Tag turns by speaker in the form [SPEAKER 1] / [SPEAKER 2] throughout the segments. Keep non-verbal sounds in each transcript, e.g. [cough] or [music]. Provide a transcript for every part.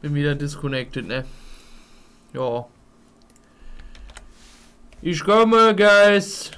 [SPEAKER 1] Bin wieder disconnected, ne? Ja. Ich komme, guys.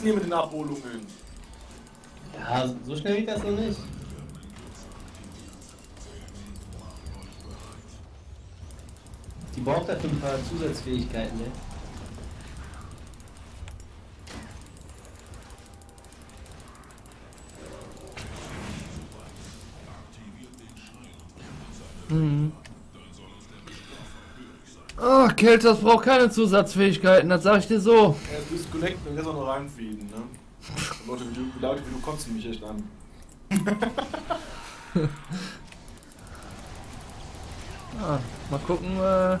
[SPEAKER 2] Denn hier mit den Abholungen?
[SPEAKER 3] Ja, so schnell geht das noch nicht. Die braucht dafür ein paar Zusatzfähigkeiten, ne?
[SPEAKER 1] Keltas braucht keine Zusatzfähigkeiten, das sag ich dir so.
[SPEAKER 2] Er ist disconnecten und jetzt auch noch reinfeeden, ne? [laughs] Leute, wie du, Leute, wie du kommst mich echt an. [laughs]
[SPEAKER 1] Ah, mal gucken, äh,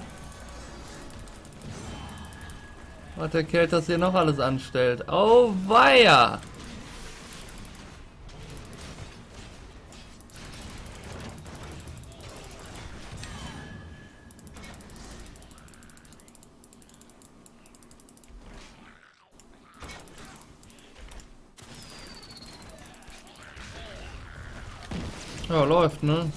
[SPEAKER 1] was der Keltas hier noch alles anstellt. Oh, weia! Ja, läuft, ne?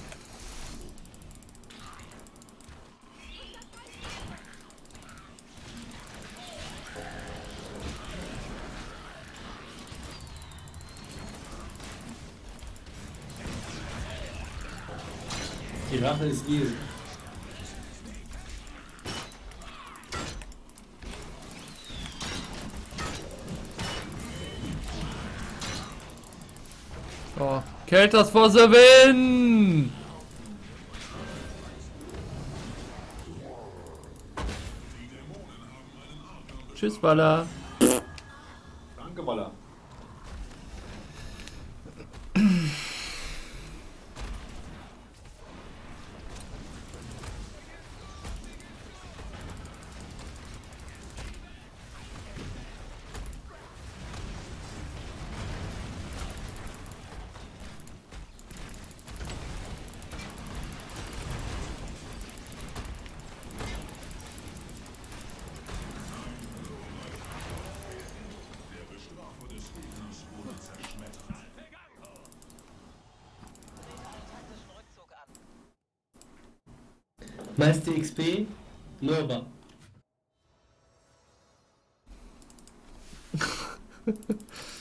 [SPEAKER 3] Die Rache ist Gel.
[SPEAKER 1] Oh, Keltas for the win! Tschüss, Baller.
[SPEAKER 2] Danke, Waller.
[SPEAKER 3] Meiste XP? Nova. [laughs]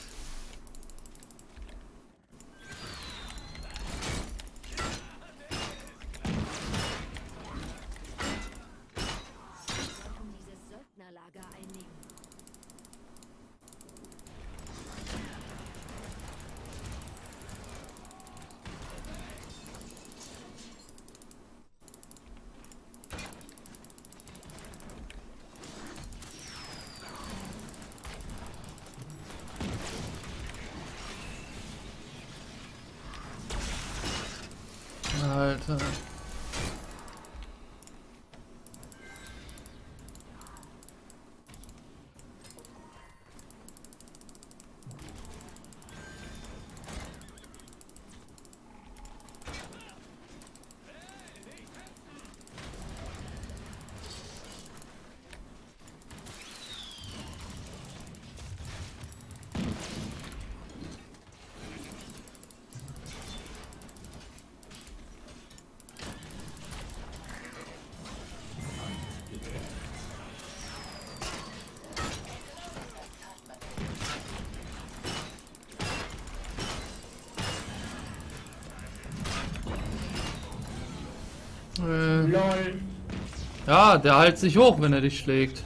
[SPEAKER 1] ja, der heilt sich hoch, wenn er dich schlägt.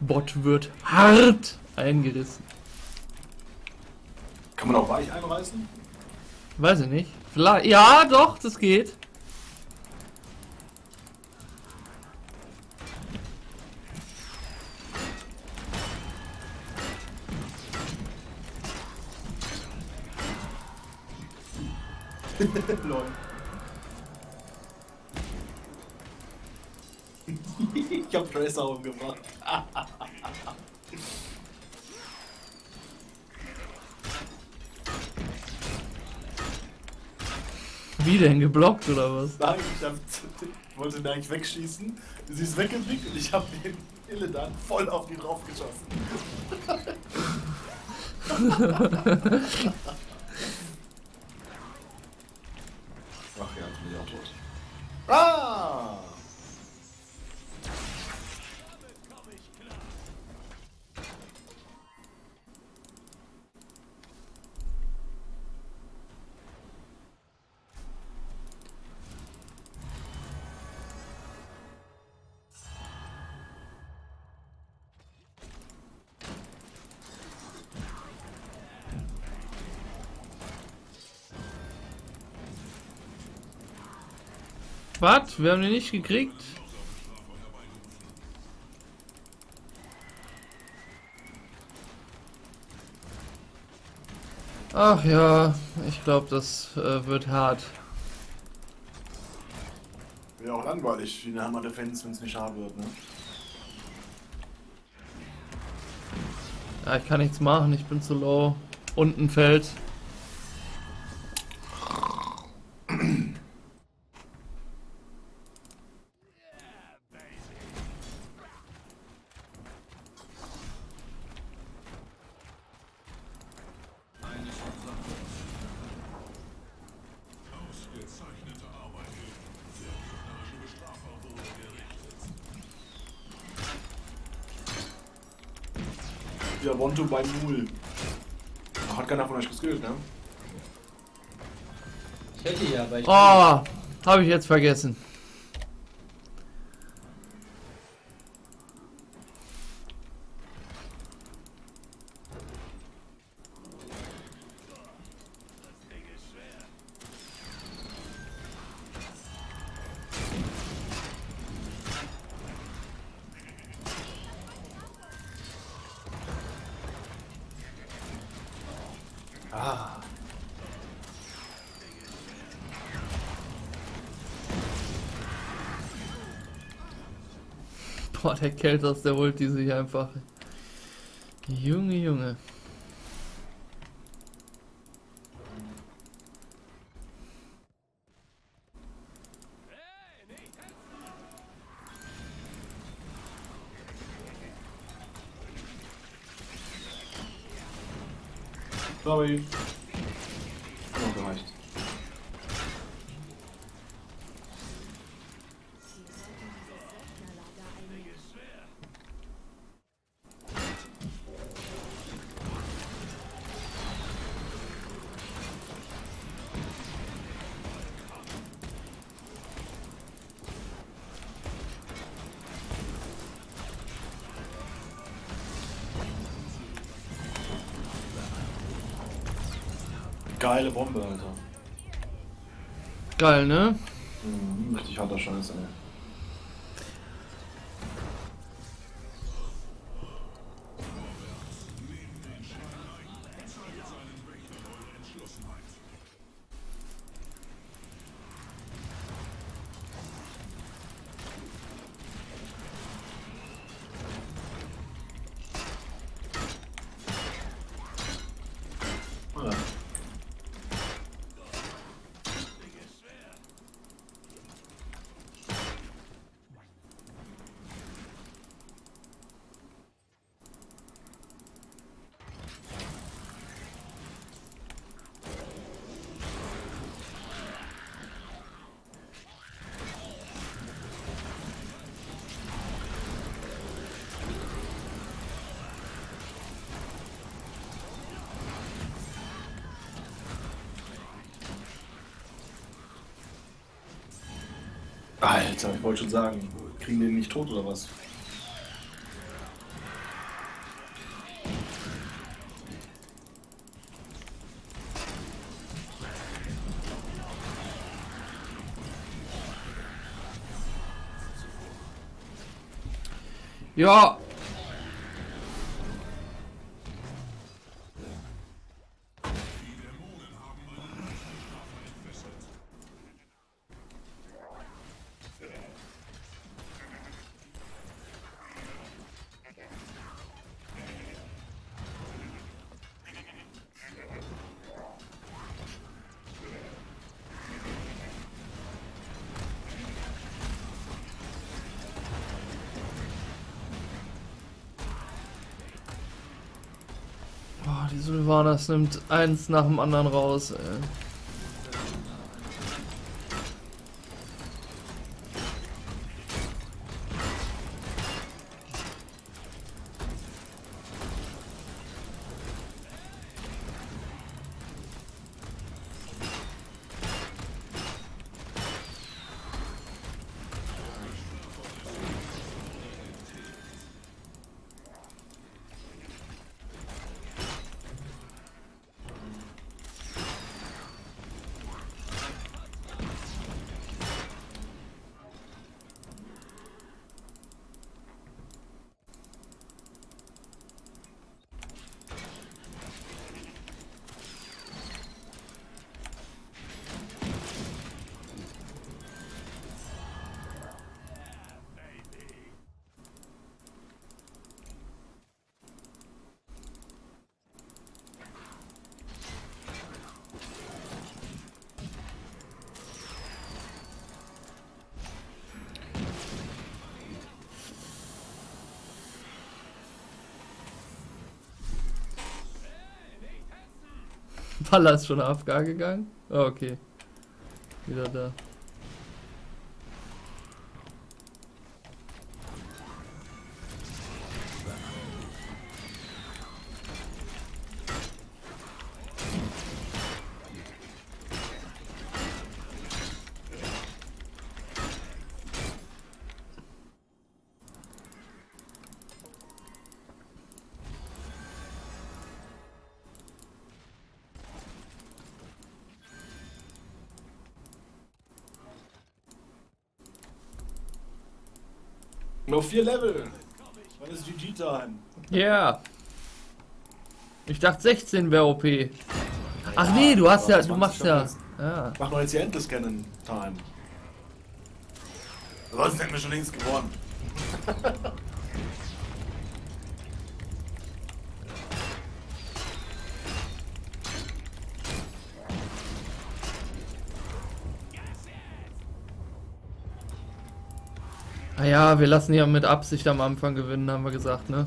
[SPEAKER 1] Bot wird hart eingerissen.
[SPEAKER 2] Kann man auch weich einreißen?
[SPEAKER 1] Weiß ich nicht. Vielleicht. Ja, doch, das geht. [laughs]
[SPEAKER 2] Ich hab Tracer umgebracht. [laughs]
[SPEAKER 1] Wie denn geblockt oder was?
[SPEAKER 2] Nein, ich hab, wollte ihn eigentlich wegschießen. Sie ist weggeblickt und ich hab den Illidan voll auf die drauf [laughs]
[SPEAKER 1] Was? Wir haben den nicht gekriegt? Ach ja, ich glaube, das äh, wird hart.
[SPEAKER 2] Wäre auch langweilig wie eine Hammer Defense, wenn es nicht hart wird, ne?
[SPEAKER 1] Ja, ich kann nichts machen, ich bin zu low. Unten fällt.
[SPEAKER 2] Null. Hat keiner von euch geskillt, ne?
[SPEAKER 3] Ich hätte ja, aber ich.
[SPEAKER 1] Oh, habe ich jetzt vergessen. Boah, der Kelters, der holt die sich einfach. Junge, Junge.
[SPEAKER 2] Sorry. Oh, gereicht. Geile Bombe, Alter.
[SPEAKER 1] Geil, ne?
[SPEAKER 2] Alter, ich wollte schon sagen, kriegen den nicht tot oder was?
[SPEAKER 1] Ja. Die Sylvanas nimmt eins nach dem anderen raus, ey. Palla ist schon AFK gegangen? Ah, okay. Wieder da.
[SPEAKER 2] Nur vier Level. Wann ist GG-Time?
[SPEAKER 1] Ja. Ich dachte 16 wäre OP. Ach nee, du hast ja, du
[SPEAKER 2] 20
[SPEAKER 1] machst ja. Ja.
[SPEAKER 2] Mach noch jetzt hier Endless Cannon Time. Sonst hätten wir schon längst gewonnen. [laughs]
[SPEAKER 1] Ah ja, wir lassen ja mit Absicht am Anfang gewinnen, haben wir gesagt, ne?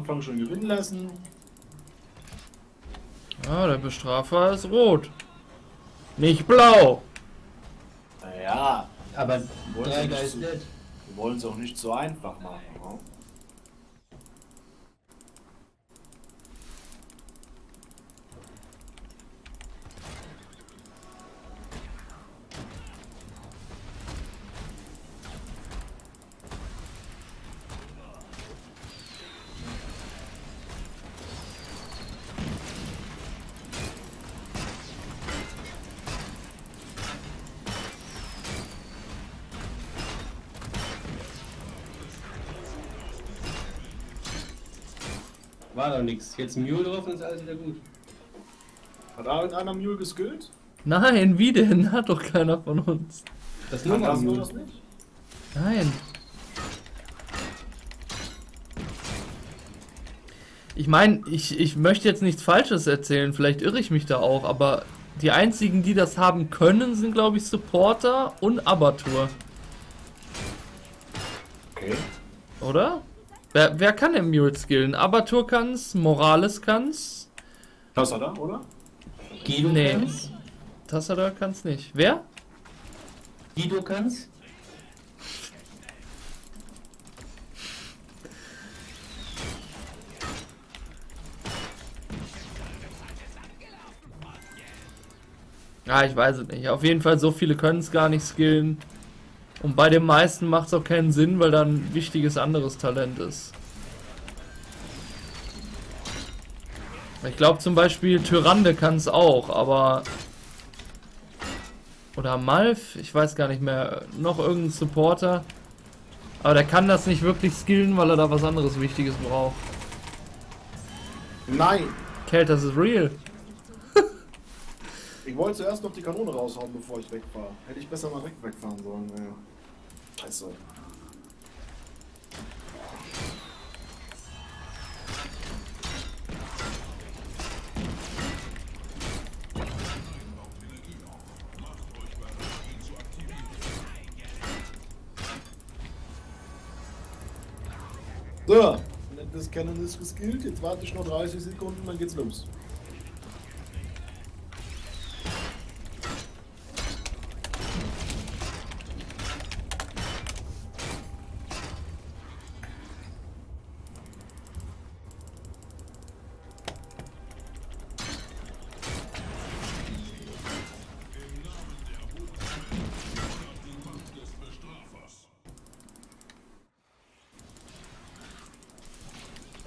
[SPEAKER 2] Anfang schon gewinnen lassen.
[SPEAKER 1] Ah, der Bestrafer ist rot. Nicht blau.
[SPEAKER 2] Naja,
[SPEAKER 3] Aber
[SPEAKER 2] Wollen
[SPEAKER 3] drei
[SPEAKER 2] Sie
[SPEAKER 3] Guys
[SPEAKER 2] nicht wir wollen es auch nicht so einfach machen. Ne?
[SPEAKER 3] Nix. Jetzt ein Mule drauf und ist alles wieder gut.
[SPEAKER 2] Hat irgendeiner Mule geskillt?
[SPEAKER 1] Nein, wie denn? [laughs] Hat doch keiner von uns.
[SPEAKER 3] Das
[SPEAKER 2] nur
[SPEAKER 3] Mule.
[SPEAKER 2] das nicht?
[SPEAKER 1] Nein. Ich meine, ich, ich möchte jetzt nichts Falsches erzählen, vielleicht irre ich mich da auch, aber die einzigen, die das haben können, sind glaube ich Supporter und Abatur,
[SPEAKER 2] Okay.
[SPEAKER 1] oder? Wer, wer kann denn Mule skillen? Abatur kann's, Morales kann's,
[SPEAKER 2] er, oder?
[SPEAKER 3] Guido
[SPEAKER 1] Nee.
[SPEAKER 3] kann's.
[SPEAKER 1] Tassada kann's nicht. Wer?
[SPEAKER 3] Guido kann's.
[SPEAKER 1] Ja, ich weiß es nicht. Auf jeden Fall, so viele können es gar nicht skillen. Und bei den meisten macht es auch keinen Sinn, weil da ein wichtiges anderes Talent ist. Ich glaube zum Beispiel Tyrande kann es auch, aber... Oder Malf, ich weiß gar nicht mehr. Noch irgendein Supporter. Aber der kann das nicht wirklich skillen, weil er da was anderes Wichtiges braucht.
[SPEAKER 2] Nein!
[SPEAKER 1] Kelt, das ist real.
[SPEAKER 2] Ich wollte zuerst noch die Kanone raushauen, bevor ich wegfahre. Hätte ich besser mal weg wegfahren sollen. Naja. Scheiße. So, das Cannon ist geskillt. Jetzt warte ich noch 30 Sekunden, dann geht's los.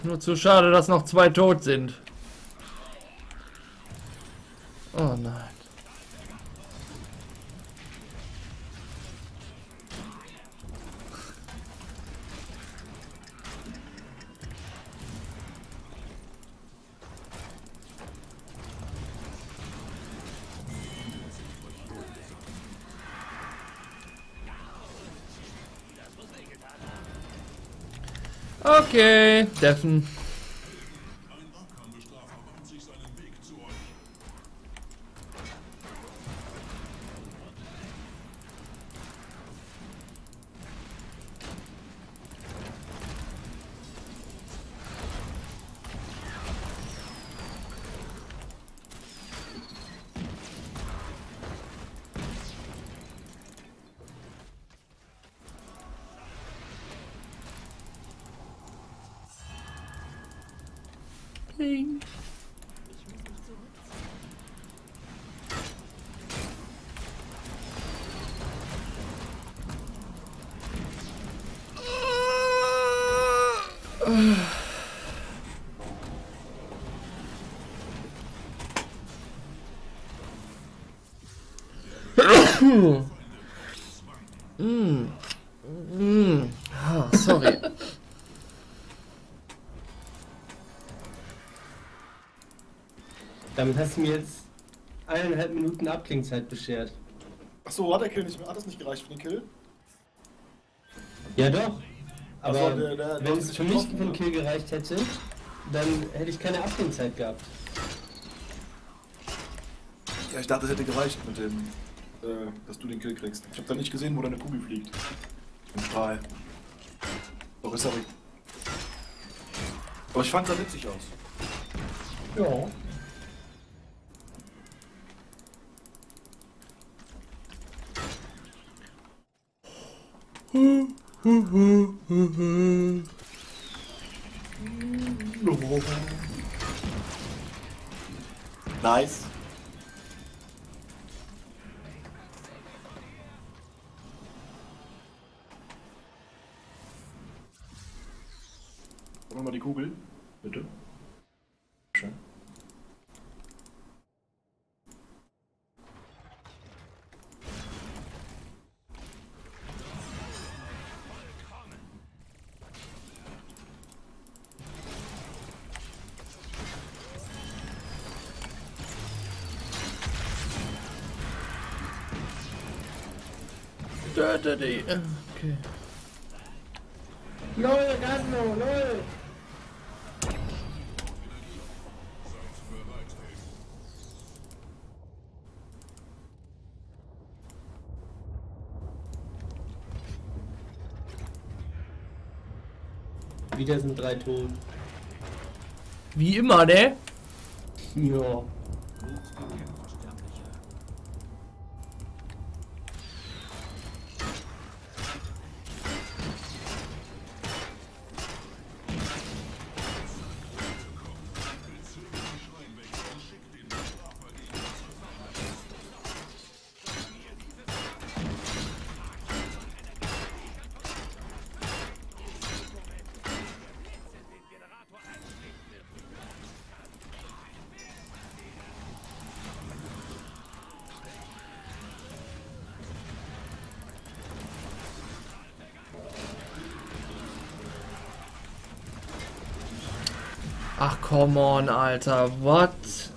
[SPEAKER 1] Nur zu schade, dass noch zwei tot sind. Oh nein. Okay, Deffen. Ping. Mm. Mm. Ah, sorry.
[SPEAKER 3] Damit hast du mir jetzt eineinhalb Minuten Abklingzeit beschert.
[SPEAKER 2] Achso, hat der Kill nicht mehr? Hat das nicht gereicht für den Kill?
[SPEAKER 3] Ja doch. Aber
[SPEAKER 2] Also, der- der-
[SPEAKER 3] wenn es für mich für
[SPEAKER 2] ne?
[SPEAKER 3] Kill gereicht hätte, dann hätte ich keine Abklingzeit gehabt.
[SPEAKER 2] Ja, ich dachte, es hätte gereicht mit dem, äh, dass du den Kill kriegst. Ich habe da nicht gesehen, wo deine Kugel fliegt. Im Strahl. Sorry, sorry. Aber ich fand da witzig aus.
[SPEAKER 3] Ja.
[SPEAKER 2] Nice.
[SPEAKER 1] Töte die. Äh, Okay.
[SPEAKER 3] LOL, Gasno, LOL! Wieder sind drei tot.
[SPEAKER 1] Wie immer, ne?
[SPEAKER 3] Ja.
[SPEAKER 1] Come on, Alter. What?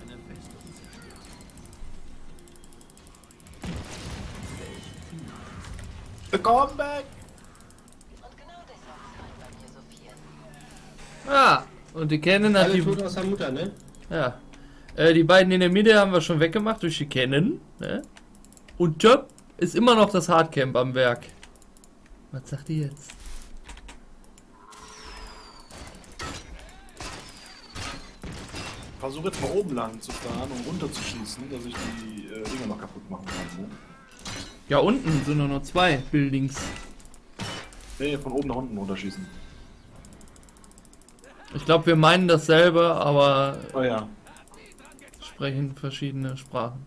[SPEAKER 4] Eine Festung zerstört.
[SPEAKER 2] The comeback!
[SPEAKER 5] Und genau deshalb fallen bei mir so viel.
[SPEAKER 1] Ah, und die Cannon hat
[SPEAKER 3] Alle
[SPEAKER 1] die.
[SPEAKER 3] tot aus der Mutter, ne?
[SPEAKER 1] Ja. Äh, die beiden in der Mitte haben wir schon weggemacht durch die Cannon. Ne? Und Job ist immer noch das Hardcamp am Werk. Was sagt ihr jetzt?
[SPEAKER 2] Versuche jetzt mal oben lang zu fahren und runter zu schießen, dass ich die äh, Dinger noch kaputt machen kann. Ne?
[SPEAKER 1] Ja, unten sind nur noch zwei Buildings.
[SPEAKER 2] Nee, von oben nach unten runterschießen.
[SPEAKER 1] Ich glaube, wir meinen dasselbe, aber
[SPEAKER 2] Oh ja.
[SPEAKER 1] sprechen verschiedene Sprachen.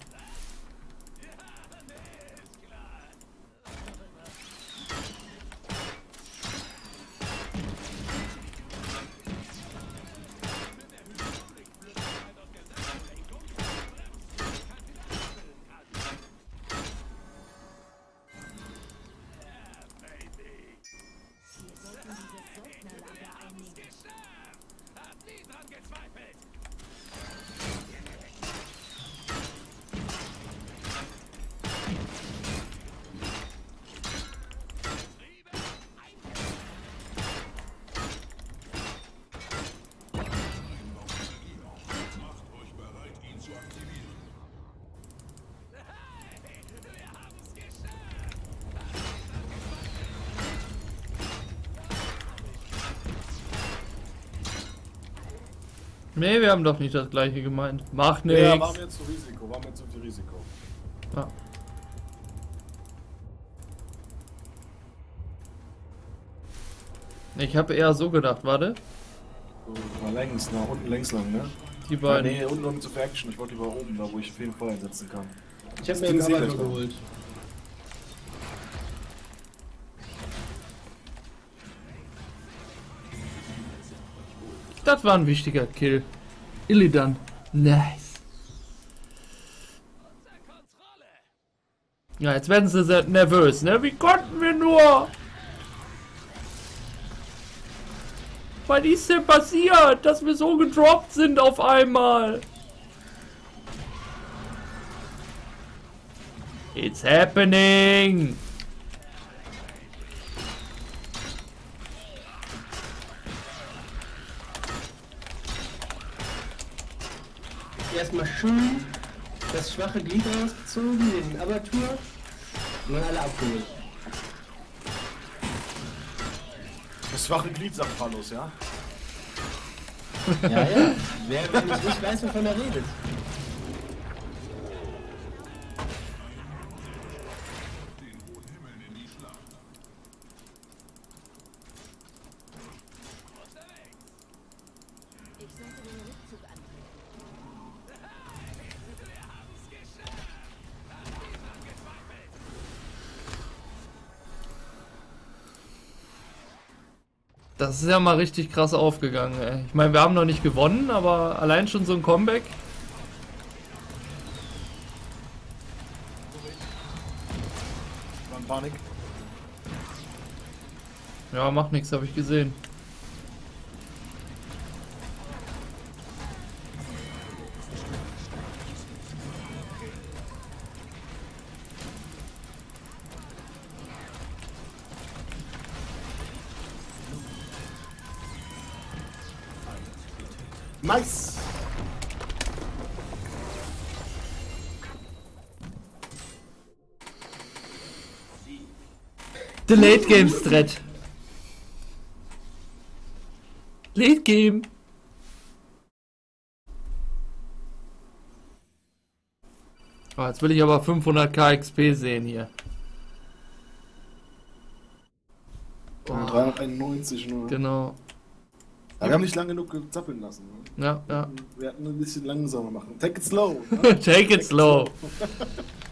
[SPEAKER 1] Nee, wir haben doch nicht das gleiche gemeint. Macht nix.
[SPEAKER 2] Ja, war mir jetzt zu Risiko, war mir zu viel Risiko.
[SPEAKER 1] Ja. Ich habe eher so gedacht, warte.
[SPEAKER 2] So, mal längs, nach unten längs lang, ne?
[SPEAKER 1] Die
[SPEAKER 2] Ja,
[SPEAKER 1] beiden.
[SPEAKER 2] nee, unten so für Action. Ich wollte lieber oben, da wo ich auf jeden Fall einsetzen kann.
[SPEAKER 3] Ich habe mir einen
[SPEAKER 2] euch noch.
[SPEAKER 3] geholt.
[SPEAKER 1] Das war ein wichtiger Kill. Illidan. Nice. Ja, jetzt werden sie sehr nervös, ne? Wie konnten wir nur? Was ist denn passiert, dass wir so gedroppt sind auf einmal? It's happening!
[SPEAKER 3] Erstmal schön das schwache Glied rausgezogen, den Abertur und dann alle abgeholt.
[SPEAKER 2] Das schwache Glied, sagt Paulus, ja?
[SPEAKER 3] Ja, ja. Wer, wer nicht, nicht weiß, wovon er redet.
[SPEAKER 6] Den hohen Himmeln in die Schlacht.
[SPEAKER 7] Ich sollte den Rückzug antreten.
[SPEAKER 1] Das ist ja mal richtig krass aufgegangen, ey. Ich meine, wir haben noch nicht gewonnen, aber allein schon so ein Comeback.
[SPEAKER 2] Panik.
[SPEAKER 1] Ja, macht nichts, habe ich gesehen.
[SPEAKER 2] Nice!
[SPEAKER 1] The Late Game Strat. Late Game. Oh, jetzt will ich aber 500k XP sehen hier.
[SPEAKER 2] 391 nur.
[SPEAKER 1] Genau.
[SPEAKER 2] Wir haben nicht lange genug gezappeln lassen. Ne?
[SPEAKER 1] Ja, ja.
[SPEAKER 2] Wir hätten ein bisschen langsamer machen. Take it slow. Ne? [laughs]
[SPEAKER 1] Take it slow. [laughs]